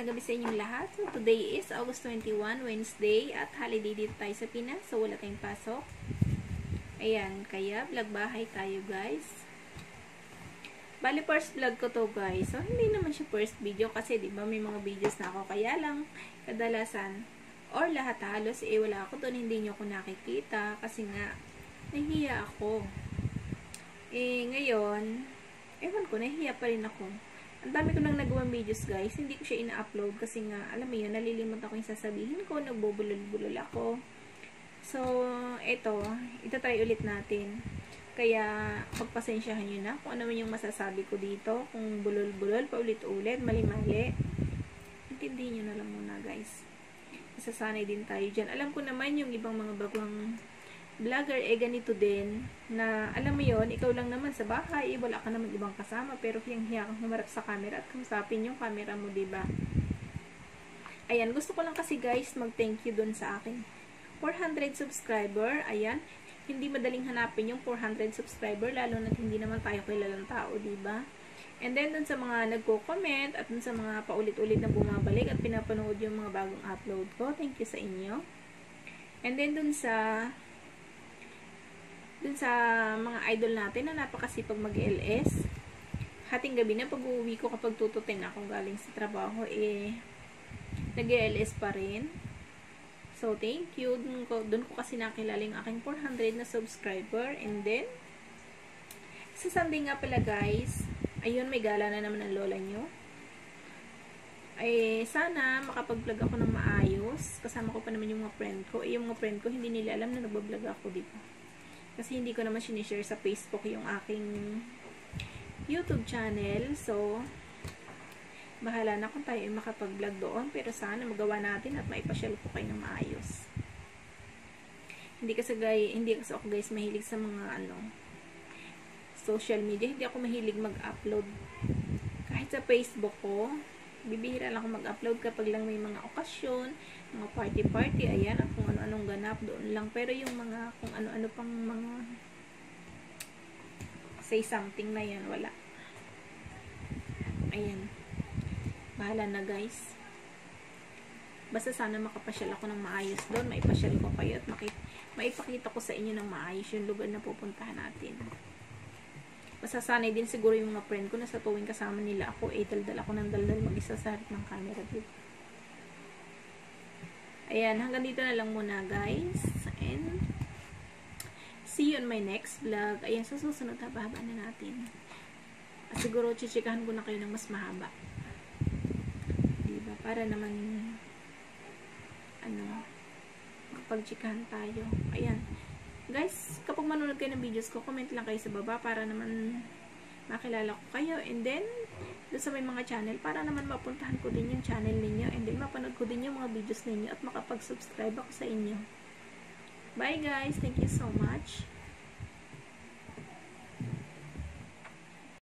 sa inyong lahat. So, today is August 21, Wednesday, at holiday dito tayo sa Pinas, so wala tayong pasok. Ayan, kaya vlog bahay tayo guys. Bali, first vlog ko to guys. So, hindi naman siya first video kasi di ba may mga videos na ako. Kaya lang, kadalasan, or lahat halos, eh wala ako doon, hindi nyo ako nakikita kasi nga, nahihiya ako. Eh, ngayon, ewan ko, nahihiya pa rin ako ang dami ko nang nagawang videos guys. Hindi ko siya ina-upload kasi nga, alam mo yun, nalilimot ako yung sasabihin ko, nagbubulol-bulol ako. So, eto, itatry ulit natin. Kaya, pagpasensyahan nyo na kung ano man yung masasabi ko dito. Kung bulol-bulol, paulit-ulit, mali-mali. Intindihin nyo na lang muna guys. Masasanay din tayo dyan. Alam ko naman yung ibang mga bagong vlogger eh ganito din na alam mo yon ikaw lang naman sa bahay, wala ka naman ibang kasama pero hiyang-hiya kang humarap sa camera at kausapin yung camera mo, ba? Ayan, gusto ko lang kasi guys mag-thank you dun sa akin 400 subscriber. Ayan, hindi madaling hanapin yung 400 subscriber lalo na hindi naman tayo kilalang tao, ba? And then, dun sa mga nagko-comment at dun sa mga paulit-ulit na bumabalik at pinapanood yung mga bagong upload ko, thank you sa inyo. And then, dun sa dun sa mga idol natin na napakasipag mag-LS. Hating gabi na pag uuwi ko kapag tututin ako galing sa trabaho, eh, nag-LS pa rin. So, thank you. Dun ko, dun ko kasi nakilala yung aking 400 na subscriber. And then, sa Sunday nga pala guys, ayun, may gala na naman ang lola nyo. Ay, sana makapag-vlog ako ng maayos. Kasama ko pa naman yung mga friend ko. Eh, yung mga friend ko, hindi nila alam na nagbablog ako, di ba? Kasi hindi ko naman sinishare sa Facebook yung aking YouTube channel. So, bahala na kung tayo ay makapag-vlog doon. Pero sana magawa natin at maipasyal ko kayo ng maayos. Hindi kasi, guys, hindi kasi ako guys mahilig sa mga ano, social media. Hindi ako mahilig mag-upload. Kahit sa Facebook ko, bibihira lang ako mag-upload kapag lang may mga okasyon, mga party-party, ayan, at kung ano-anong ganap doon lang. Pero yung mga, kung ano-ano pang mga say something na yan, wala. Ayan. Bahala na guys. Basta sana makapasyal ako ng maayos doon. Maipasyal ko kayo at makita, maipakita ko sa inyo ng maayos yung lugar na pupuntahan natin masasanay din siguro yung mga friend ko na sa tuwing kasama nila ako, eh, daldal ako ng daldal mag-isa sa harap ng camera dito. Ayan, hanggang dito na lang muna guys. And, see you on my next vlog. Ayan, sa susunod, haba-haba na natin. At siguro, chichikahan ko na kayo ng mas mahaba. Diba? Para naman, ano, kapag-chikahan tayo. Ayan. Guys, kapag manonood kayo ng videos ko, comment lang kayo sa baba para naman makilala ko kayo. And then, doon sa may mga channel, para naman mapuntahan ko din yung channel ninyo. And then, mapanood ko din yung mga videos ninyo at makapag-subscribe ako sa inyo. Bye guys! Thank you so much!